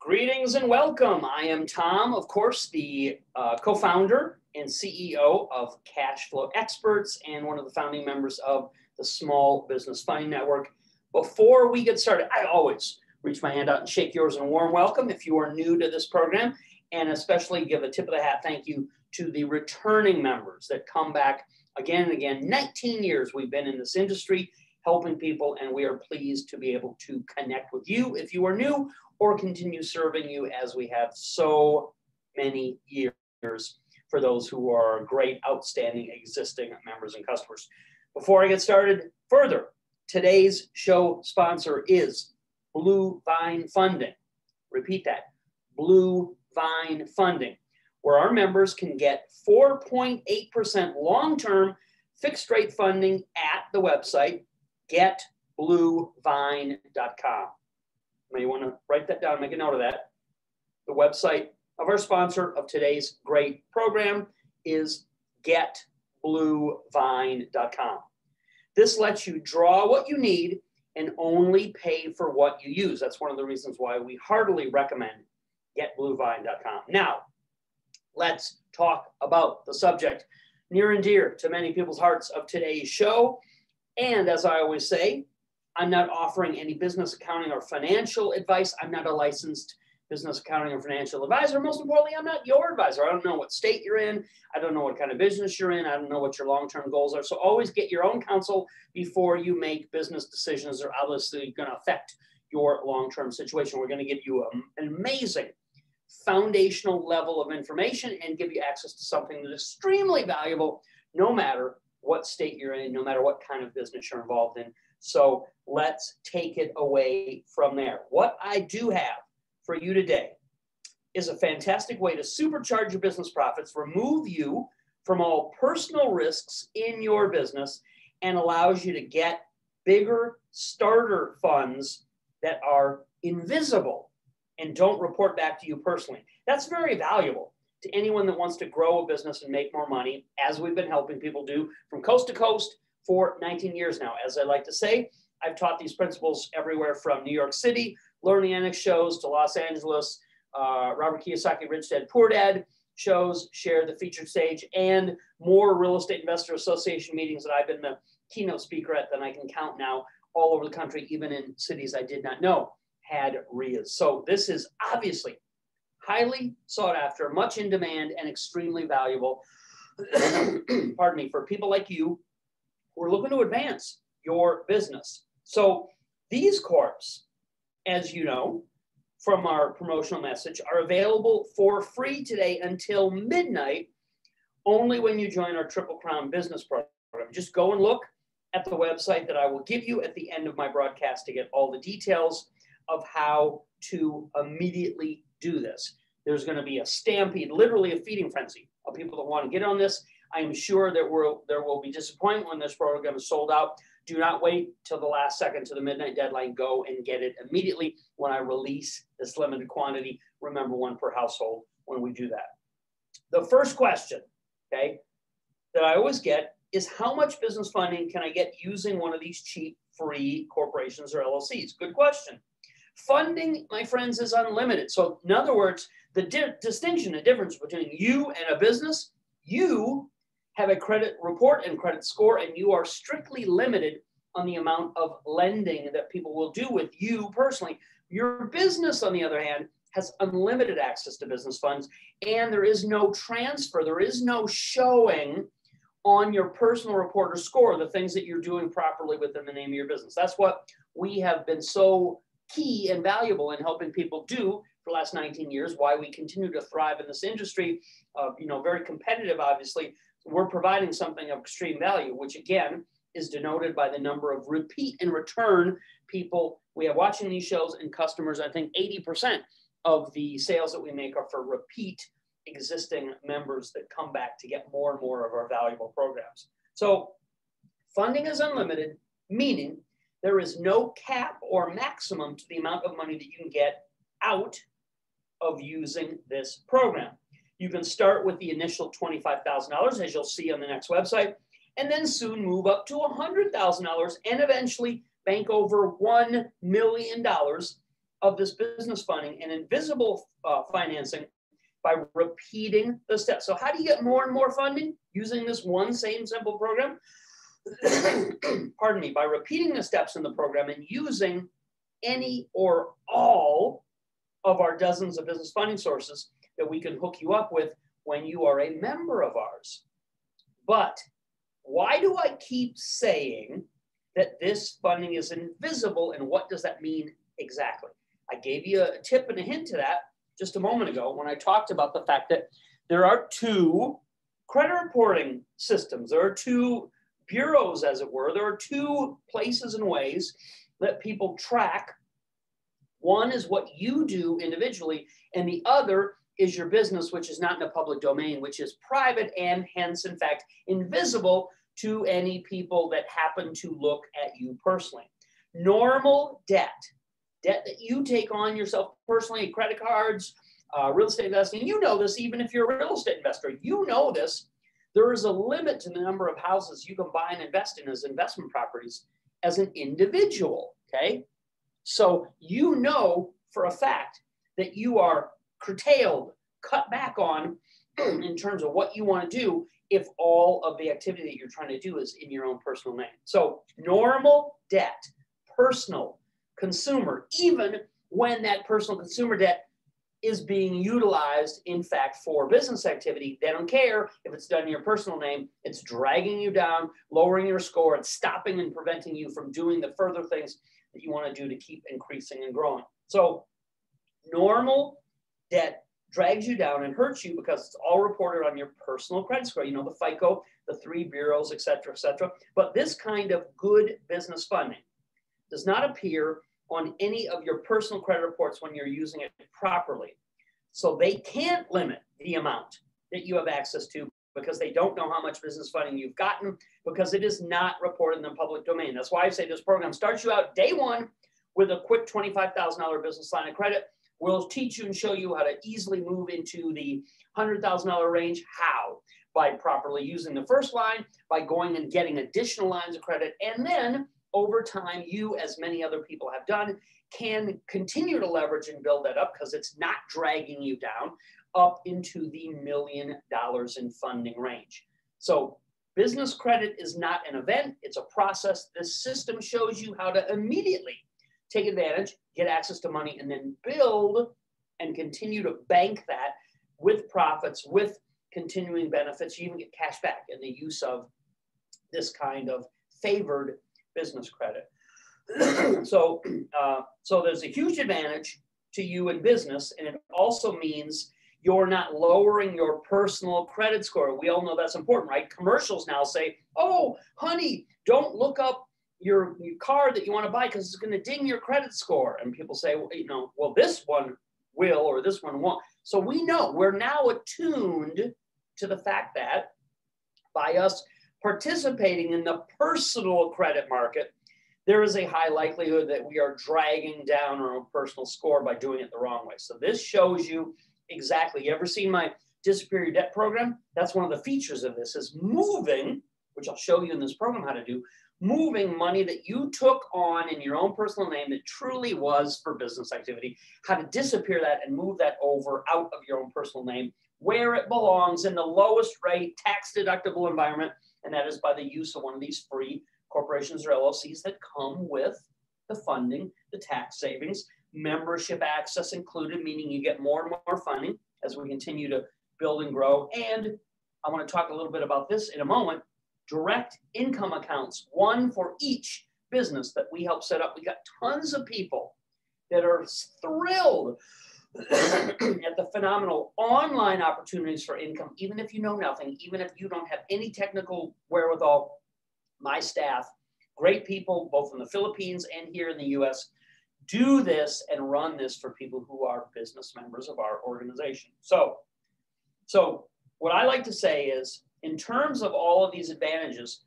Greetings and welcome. I am Tom, of course, the uh, co founder and CEO of Cashflow Experts and one of the founding members of the Small Business Funding Network. Before we get started, I always reach my hand out and shake yours in a warm welcome if you are new to this program, and especially give a tip of the hat thank you to the returning members that come back again and again. 19 years we've been in this industry helping people, and we are pleased to be able to connect with you if you are new or continue serving you as we have so many years for those who are great, outstanding existing members and customers. Before I get started further, today's show sponsor is Blue Vine Funding. Repeat that Blue Vine Funding, where our members can get 4.8% long term fixed rate funding at the website getbluevine.com. May want to write that down, make a note of that. The website of our sponsor of today's great program is getbluevine.com. This lets you draw what you need and only pay for what you use. That's one of the reasons why we heartily recommend getbluevine.com. Now, let's talk about the subject near and dear to many people's hearts of today's show. And as I always say, I'm not offering any business accounting or financial advice. I'm not a licensed business accounting or financial advisor. Most importantly, I'm not your advisor. I don't know what state you're in. I don't know what kind of business you're in. I don't know what your long term goals are. So always get your own counsel before you make business decisions that are obviously going to affect your long term situation. We're going to give you a, an amazing foundational level of information and give you access to something that's extremely valuable no matter what state you're in, no matter what kind of business you're involved in. So let's take it away from there. What I do have for you today is a fantastic way to supercharge your business profits, remove you from all personal risks in your business, and allows you to get bigger starter funds that are invisible and don't report back to you personally. That's very valuable to anyone that wants to grow a business and make more money, as we've been helping people do from coast to coast for 19 years now. As I like to say, I've taught these principles everywhere from New York City, Learning Annex shows, to Los Angeles, uh, Robert Kiyosaki Rich Dad Poor Dad shows, share the featured stage, and more real estate investor association meetings that I've been the keynote speaker at than I can count now all over the country, even in cities I did not know had RIAs. So this is obviously highly sought after, much in demand, and extremely valuable. pardon me, for people like you who are looking to advance your business. So these corps, as you know from our promotional message, are available for free today until midnight, only when you join our Triple Crown Business Program. Just go and look at the website that I will give you at the end of my broadcast to get all the details of how to immediately do this. There's going to be a stampede, literally a feeding frenzy of people that want to get on this. I am sure that we'll, there will be disappointment when this program is sold out. Do not wait till the last second to the midnight deadline. Go and get it immediately when I release this limited quantity. Remember, one per household when we do that. The first question, okay, that I always get is how much business funding can I get using one of these cheap, free corporations or LLCs? Good question. Funding, my friends, is unlimited. So, in other words, the di- distinction, the difference between you and a business, you have a credit report and credit score, and you are strictly limited on the amount of lending that people will do with you personally. Your business, on the other hand, has unlimited access to business funds, and there is no transfer, there is no showing on your personal report or score the things that you're doing properly within the name of your business. That's what we have been so key and valuable in helping people do for the last 19 years, why we continue to thrive in this industry, uh, you know, very competitive, obviously. We're providing something of extreme value, which again is denoted by the number of repeat and return people we have watching these shows and customers. I think 80% of the sales that we make are for repeat existing members that come back to get more and more of our valuable programs. So funding is unlimited, meaning there is no cap or maximum to the amount of money that you can get out of using this program. You can start with the initial $25,000, as you'll see on the next website, and then soon move up to $100,000 and eventually bank over $1 million of this business funding and invisible uh, financing by repeating the steps. So how do you get more and more funding using this one same simple program? Pardon me, by repeating the steps in the program and using any or all of our dozens of business funding sources that we can hook you up with when you are a member of ours. But why do I keep saying that this funding is invisible and what does that mean exactly? I gave you a tip and a hint to that just a moment ago when I talked about the fact that there are two credit reporting systems. There are two bureaus, as it were. There are two places and ways that people track. One is what you do individually, and the other is your business, which is not in the public domain, which is private and hence, in fact, invisible to any people that happen to look at you personally. Normal debt debt that you take on yourself personally, credit cards, uh, real estate investing. You know this, even if you're a real estate investor, you know this. There is a limit to the number of houses you can buy and invest in as investment properties as an individual. Okay. So you know for a fact that you are curtailed, cut back on in terms of what you want to do if all of the activity that you're trying to do is in your own personal name. So normal debt, personal consumer, even when that personal consumer debt is being utilized, in fact, for business activity. They don't care if it's done in your personal name. It's dragging you down, lowering your score, and stopping and preventing you from doing the further things that you want to do to keep increasing and growing. So, normal debt drags you down and hurts you because it's all reported on your personal credit score. You know, the FICO, the three bureaus, et cetera, et cetera. But this kind of good business funding does not appear on any of your personal credit reports when you're using it properly. So they can't limit the amount that you have access to because they don't know how much business funding you've gotten because it is not reported in the public domain. That's why I say this program starts you out day one with a quick $25,000 business line of credit. We'll teach you and show you how to easily move into the $100,000 range. How? By properly using the first line, by going and getting additional lines of credit, and then over time, you, as many other people have done, can continue to leverage and build that up because it's not dragging you down up into the million dollars in funding range. So, business credit is not an event, it's a process. This system shows you how to immediately take advantage, get access to money, and then build and continue to bank that with profits, with continuing benefits. You even get cash back in the use of this kind of favored business credit. so, uh, so there's a huge advantage to you in business, and it also means you're not lowering your personal credit score. We all know that's important, right? Commercials now say, "Oh, honey, don't look up your, car that you want to buy because it's going to ding your credit score." And people say, well, you know, well, this one will or this one won't. So we know we're now attuned to the fact that by us participating in the personal credit market, there is a high likelihood that we are dragging down our own personal score by doing it the wrong way. So this shows you exactly. You ever seen my disappear your debt program? That's one of the features of this is moving, which I'll show you in this program how to do, moving money that you took on in your own personal name that truly was for business activity, how to disappear that and move that over out of your own personal name where it belongs in the lowest rate tax deductible environment and that is by the use of one of these free corporations or LLCs that come with the funding, the tax savings, membership access included, meaning you get more and more funding as we continue to build and grow. And I want to talk a little bit about this in a moment. Direct income accounts, one for each business that we help set up. We got tons of people that are thrilled at the phenomenal online opportunities for income, even if you know nothing, even if you don't have any technical wherewithal. My staff, great people, both in the Philippines and here in the US, do this and run this for people who are business members of our organization. So, so what I like to say is, in terms of all of these advantages,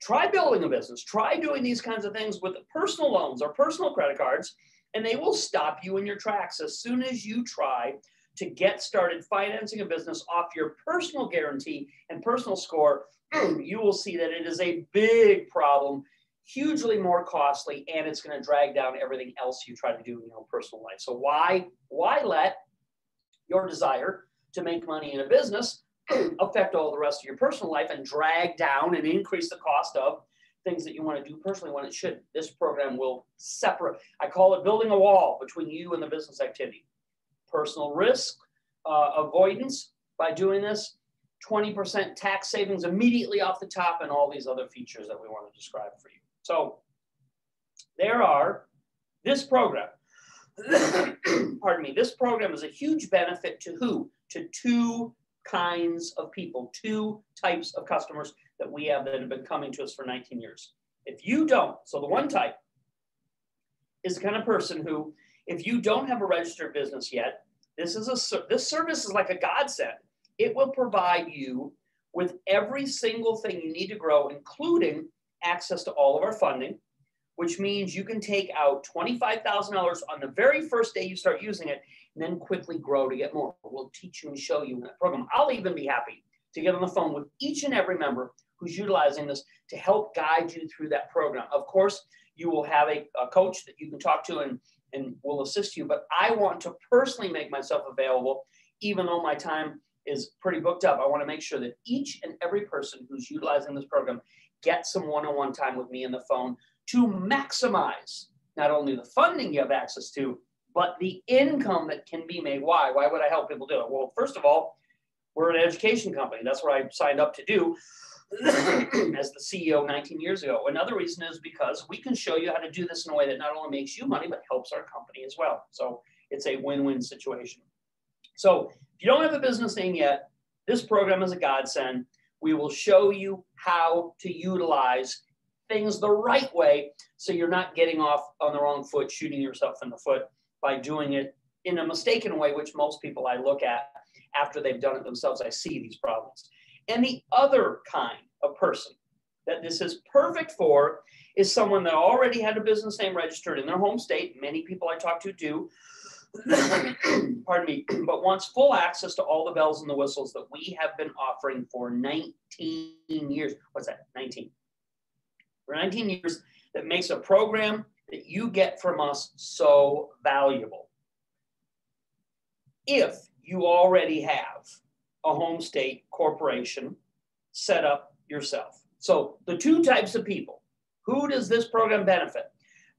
try building a business, try doing these kinds of things with personal loans or personal credit cards and they will stop you in your tracks as soon as you try to get started financing a business off your personal guarantee and personal score. Hmm, you will see that it is a big problem hugely more costly and it's going to drag down everything else you try to do in your personal life. So why why let your desire to make money in a business affect all the rest of your personal life and drag down and increase the cost of things that you want to do personally when it should. This program will separate. I call it building a wall between you and the business activity. Personal risk uh, avoidance by doing this, 20% tax savings immediately off the top, and all these other features that we want to describe for you. So there are this program. pardon me. This program is a huge benefit to who? To two kinds of people, two types of customers that we have that have been coming to us for 19 years. If you don't, so the one type is the kind of person who, if you don't have a registered business yet, this is a this service is like a godsend. It will provide you with every single thing you need to grow, including access to all of our funding, which means you can take out $25,000 on the very first day you start using it and then quickly grow to get more. We'll teach you and show you in that program. I'll even be happy to get on the phone with each and every member who's utilizing this to help guide you through that program. Of course, you will have a, a coach that you can talk to and, and will assist you, but I want to personally make myself available, even though my time is pretty booked up. I want to make sure that each and every person who's utilizing this program gets some one on one time with me on the phone to maximize not only the funding you have access to, but the income that can be made. Why? Why would I help people do it? Well, first of all, we're an education company. That's what I signed up to do as the CEO 19 years ago. Another reason is because we can show you how to do this in a way that not only makes you money, but helps our company as well. So it's a win win situation. So if you don't have a business name yet, this program is a godsend. We will show you how to utilize things the right way so you're not getting off on the wrong foot, shooting yourself in the foot by doing it in a mistaken way, which most people I look at after they've done it themselves, I see these problems. And the other kind of person that this is perfect for is someone that already had a business name registered in their home state. Many people I talk to do. Pardon me, but wants full access to all the bells and the whistles that we have been offering for 19 years. What's that? 19. For 19 years, that makes a program that you get from us so valuable. If you already have a home state corporation set up yourself. So the two types of people, who does this program benefit?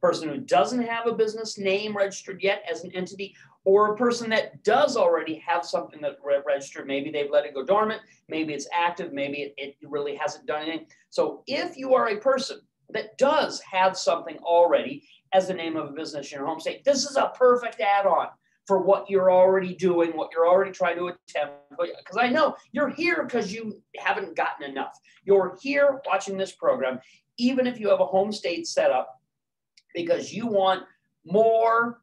Person who doesn't have a business name registered yet as an entity, or a person that does already have something that re- registered. Maybe they've let it go dormant, maybe it's active, maybe it, it really hasn't done anything. So if you are a person that does have something already as the name of a business in your home state, this is a perfect add-on for what you're already doing, what you're already trying to attempt. Because I know you're here because you haven't gotten enough. You're here watching this program, even if you have a home state set up, because you want more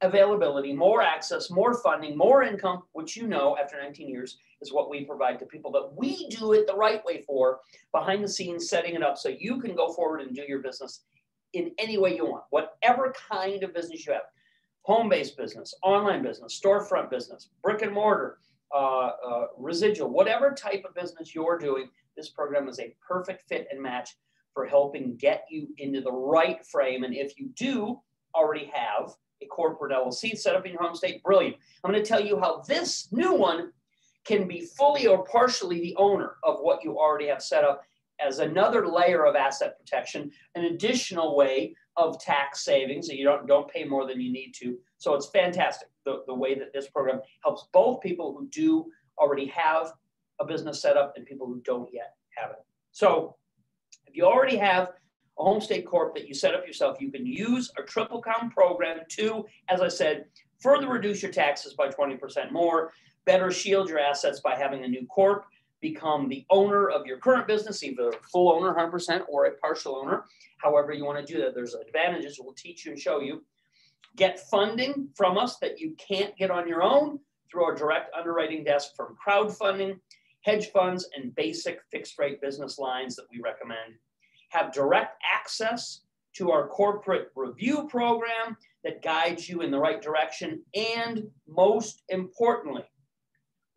availability, more access, more funding, more income, which you know after 19 years is what we provide to people that we do it the right way for behind the scenes, setting it up so you can go forward and do your business in any way you want, whatever kind of business you have home-based business, online business, storefront business, brick and mortar, uh, uh, residual, whatever type of business you're doing, this program is a perfect fit and match for helping get you into the right frame. And if you do already have a corporate LLC set up in your home state, brilliant. I'm going to tell you how this new one can be fully or partially the owner of what you already have set up as another layer of asset protection, an additional way of tax savings that you don't, don't pay more than you need to. So it's fantastic the, the way that this program helps both people who do already have a business set up and people who don't yet have it. So if you already have a home state corp that you set up yourself, you can use a Triple Crown program to, as I said, further reduce your taxes by 20% more, better shield your assets by having a new corp, become the owner of your current business, either full owner 100% or a partial owner, however you want to do that. There's advantages we'll teach you and show you. Get funding from us that you can't get on your own through our direct underwriting desk from crowdfunding, hedge funds, and basic fixed rate business lines that we recommend. Have direct access to our corporate review program that guides you in the right direction. And most importantly,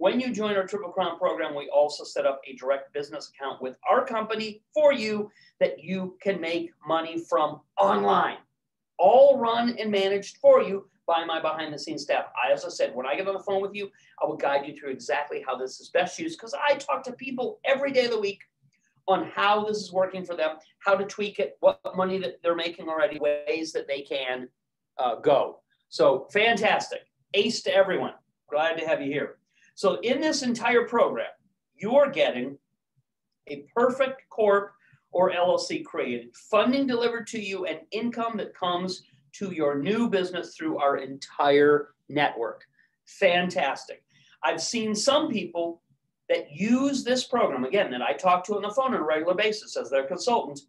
When you join our Triple Crown program, we also set up a direct business account with our company for you that you can make money from online, all run and managed for you by my behind the scenes staff. I, as I said, when I get on the phone with you, I will guide you through exactly how this is best used because I talk to people every day of the week on how this is working for them, how to tweak it, what money that they're making already, ways that they can uh, go. So fantastic. Ace to everyone. Glad to have you here. So in this entire program, you're getting a perfect corp or LLC created, funding delivered to you, and income that comes to your new business through our entire network. Fantastic. I've seen some people that use this program, again, that I talk to on the phone on a regular basis as their consultant.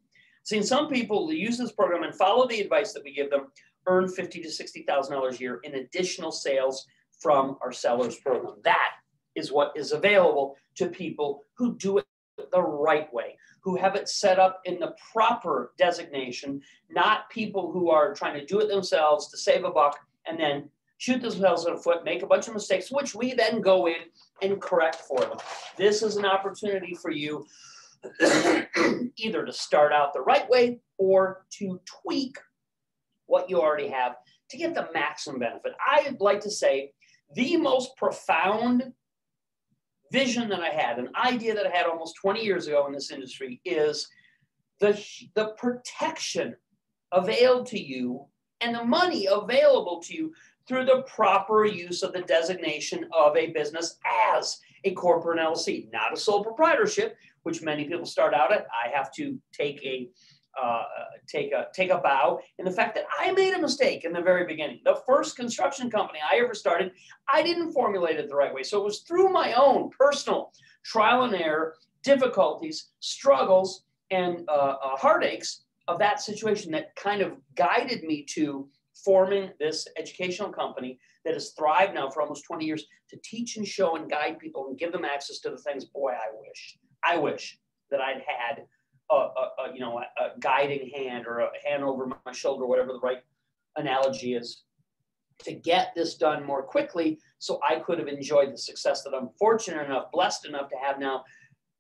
Seen some people that use this program and follow the advice that we give them earn fifty to $60,000 a year in additional sales from our sellers program. That is what is available to people who do it the right way, who have it set up in the proper designation, not people who are trying to do it themselves to save a buck and then shoot themselves in the foot, make a bunch of mistakes, which we then go in and correct for them. This is an opportunity for you either to start out the right way or to tweak what you already have to get the maximum benefit. I'd like to say the most profound vision that I had, an idea that I had almost 20 years ago in this industry is the, the protection availed to you and the money available to you through the proper use of the designation of a business as a corporate LLC, not a sole proprietorship, which many people start out at. I have to take a uh, take a take a bow in the fact that I made a mistake in the very beginning. The first construction company I ever started, I didn't formulate it the right way. So it was through my own personal trial and error, difficulties, struggles, and uh, uh, heartaches of that situation that kind of guided me to forming this educational company that has thrived now for almost 20 years to teach and show and guide people and give them access to the things. Boy, I wish, I wish that I'd had a, a, a you know a, a, guiding hand or a hand over my shoulder, whatever the right analogy is, to get this done more quickly, so I could have enjoyed the success that I'm fortunate enough, blessed enough to have now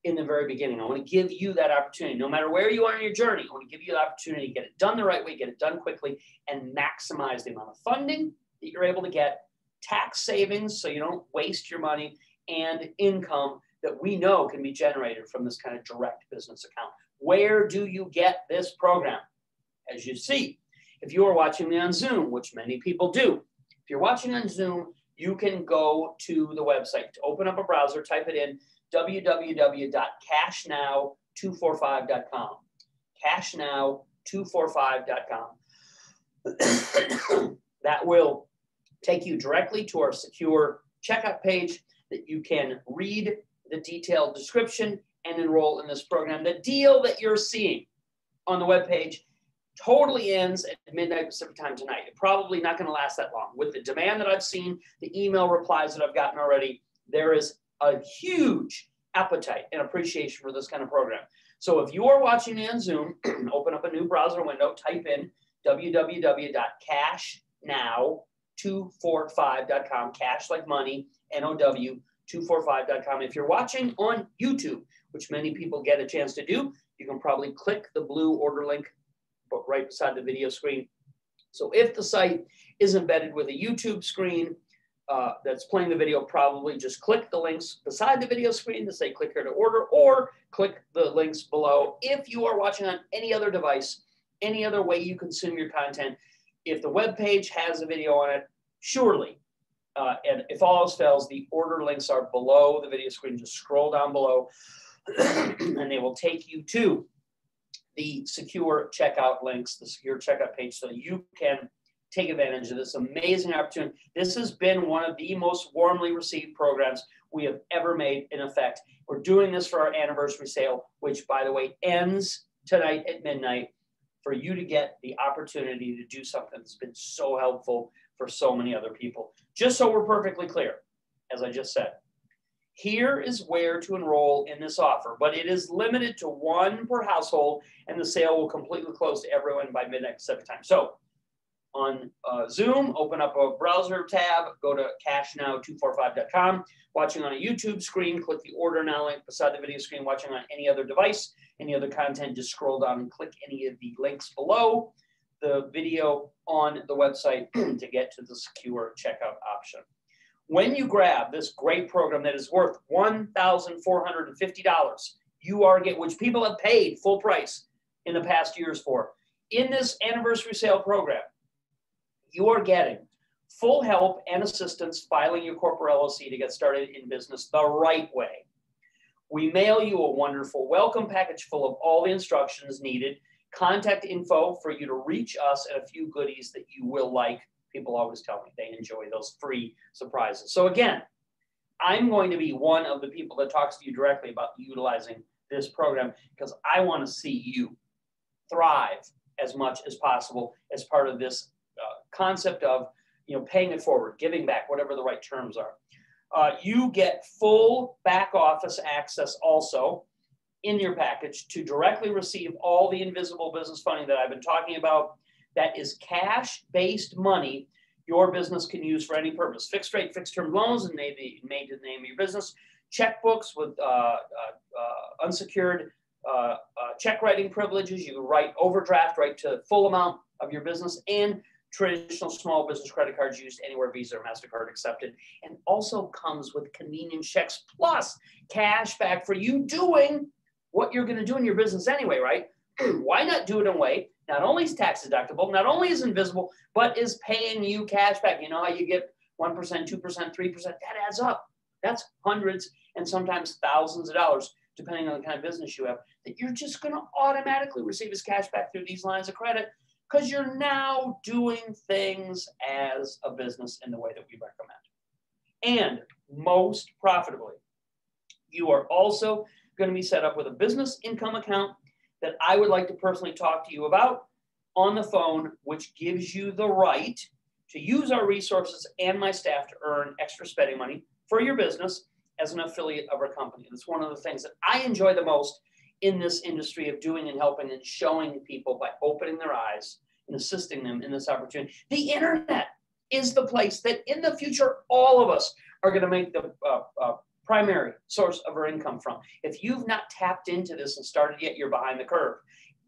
in the very beginning. I want to give you that opportunity, no matter where you are in your journey. I want to give you the opportunity to get it done the right way, get it done quickly, and maximize the amount of funding that you're able to get, tax savings so you don't waste your money, and income that we know can be generated from this kind of direct business account. Where do you get this program? As you see, if you are watching me on Zoom, which many people do, if you're watching on Zoom, you can go to the website, open up a browser, type it in www.cashnow245.com. Cashnow245.com. that will take you directly to our secure checkout page that you can read the detailed description and enroll in this program. The deal that you're seeing on the webpage totally ends at midnight Pacific time tonight. It's probably not going to last that long. With the demand that I've seen, the email replies that I've gotten already, there is a huge appetite and appreciation for this kind of program. So if you are watching me on Zoom, open up a new browser window, type in www.cashnow245.com, cash like money, N-O-W, 245.com. If you're watching on YouTube, which many people get a chance to do, you can probably click the blue order link right beside the video screen. So if the site is embedded with a YouTube screen uh, that's playing the video, probably just click the links beside the video screen to say click here to order or click the links below. If you are watching on any other device, any other way you consume your content, if the web page has a video on it, surely uh, and if all else fails, the order links are below the video screen. Just scroll down below and they will take you to the secure checkout links, the secure checkout page, so you can take advantage of this amazing opportunity. This has been one of the most warmly received programs we have ever made in effect. We're doing this for our anniversary sale, which, by the way, ends tonight at midnight for you to get the opportunity to do something that's been so helpful for so many other people. Just so we're perfectly clear, as I just said, here is where to enroll in this offer, but it is limited to one per household, and the sale will completely close to everyone by midnight Pacific time. So on uh, Zoom, open up a browser tab, go to cashnow245.com. Watching on a YouTube screen, click the order now link beside the video screen. Watching on any other device, any other content, just scroll down and click any of the links below the video on the website to get to the secure checkout option. When you grab this great program that is worth $1,450, you are get which people have paid full price in the past years for. In this anniversary sale program, you are getting full help and assistance filing your corporate LLC to get started in business the right way. We mail you a wonderful welcome package full of all the instructions needed, contact info for you to reach us, and a few goodies that you will like. People always tell me they enjoy those free surprises. So, again, I'm going to be one of the people that talks to you directly about utilizing this program because I want to see you thrive as much as possible as part of this concept of you know paying it forward, giving back, whatever the right terms are. Uh, you get full back office access also in your package to directly receive all the invisible business funding that I've been talking about. That is cash based money your business can use for any purpose. Fixed rate, fixed term loans, and maybe made to the name of your business. Checkbooks with uh, uh, uh unsecured uh, uh, check writing privileges. You can write overdraft right to full amount of your business and traditional small business credit cards used anywhere Visa or MasterCard accepted, and also comes with convenience checks plus cash back for you doing what you're going to do in your business anyway, right? Why not do it in a way not only is tax deductible, not only is invisible, but is paying you cash back? You know how you get 1%, 2%, 3%? That adds up. That's hundreds and sometimes thousands of dollars, depending on the kind of business you have, that you're just going to automatically receive as cash back through these lines of credit because you're now doing things as a business in the way that we recommend. And most profitably, you are also going to be set up with a business income account that I would like to personally talk to you about on the phone, which gives you the right to use our resources and my staff to earn extra spending money for your business as an affiliate of our company. That's one of the things that I enjoy the most in this industry of doing and helping and showing people by opening their eyes and assisting them in this opportunity. The internet is the place that in the future, all of us are going to make the uh, uh, primary source of our income from. If you've not tapped into this and started yet, you're behind the curve.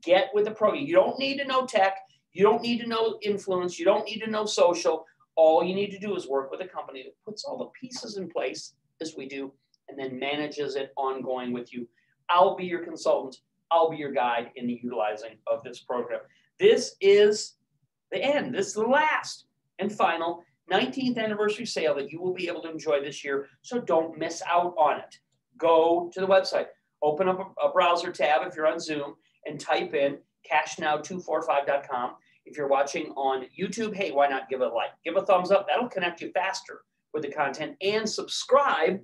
Get with the program. You don't need to know tech. You don't need to know influence. You don't need to know social. All you need to do is work with a company that puts all the pieces in place as we do and then manages it ongoing with you I'll be your consultant. I'll be your guide in the utilizing of this program. This is the end. This is the last and final 19th anniversary sale that you will be able to enjoy this year. So don't miss out on it. Go to the website, open up a, browser tab if you're on Zoom, and type in cashnow245.com. If you're watching on YouTube, hey, why not give it a like? Give a thumbs up. That'll connect you faster with the content and subscribe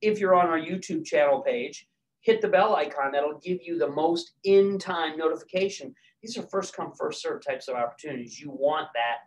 if you're on our YouTube channel page hit the bell icon. That'll give you the most in time notification. These are first come, first serve types of opportunities. You want that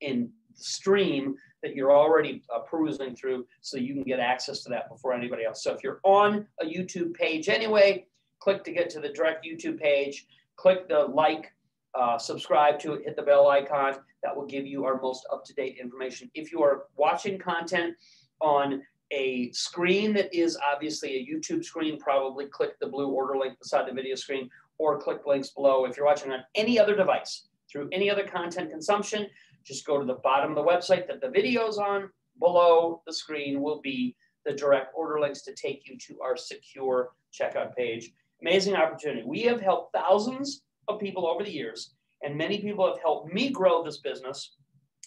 in the stream that you're already uh, perusing through so you can get access to that before anybody else. So if you're on a YouTube page anyway, click to get to the direct YouTube page, click the like, uh, subscribe to it, hit the bell icon. That will give you our most up to date information. If you are watching content on a screen that is obviously a YouTube screen, probably click the blue order link beside the video screen or click links below. If you're watching on any other device through any other content consumption, just go to the bottom of the website that the video's on. Below the screen will be the direct order links to take you to our secure checkout page. Amazing opportunity. We have helped thousands of people over the years, and many people have helped me grow this business.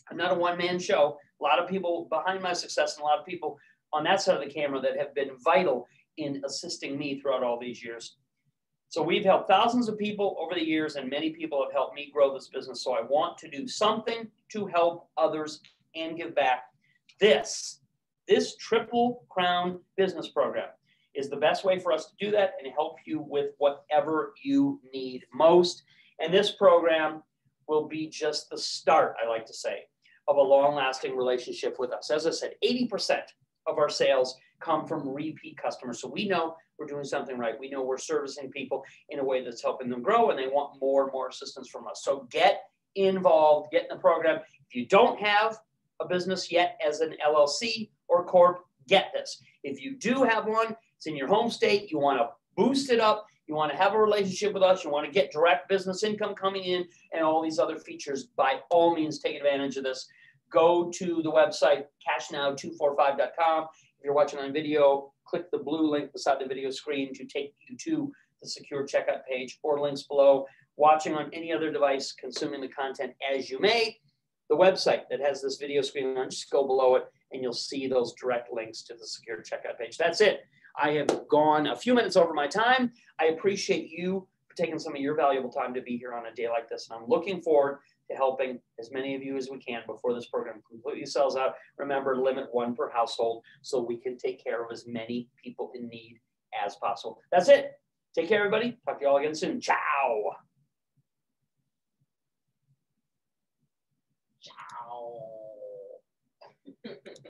I'm not a one man show. A lot of people behind my success, and a lot of people on that side of the camera that have been vital in assisting me throughout all these years. So we've helped thousands of people over the years, and many people have helped me grow this business. So I want to do something to help others and give back. This, this Triple Crown business program is the best way for us to do that and help you with whatever you need most. And this program will be just the start, I like to say, of a long lasting relationship with us. As I said, 80% of our sales come from repeat customers. So we know we're doing something right. We know we're servicing people in a way that's helping them grow and they want more and more assistance from us. So get involved, get in the program. If you don't have a business yet as an LLC or corp, get this. If you do have one, it's in your home state, you want to boost it up, you want to have a relationship with us, you want to get direct business income coming in, and all these other features, by all means, take advantage of this. Go to the website, cashnow245.com. If you're watching on video, click the blue link beside the video screen to take you to the secure checkout page or links below. Watching on any other device, consuming the content as you may, the website that has this video screen on, just go below it and you'll see those direct links to the secure checkout page. That's it. I have gone a few minutes over my time. I appreciate you for taking some of your valuable time to be here on a day like this. And I'm looking forward to helping as many of you as we can before this program completely sells out. Remember, limit one per household so we can take care of as many people in need as possible. That's it. Take care, everybody. Talk to you all again soon. Ciao. Ciao.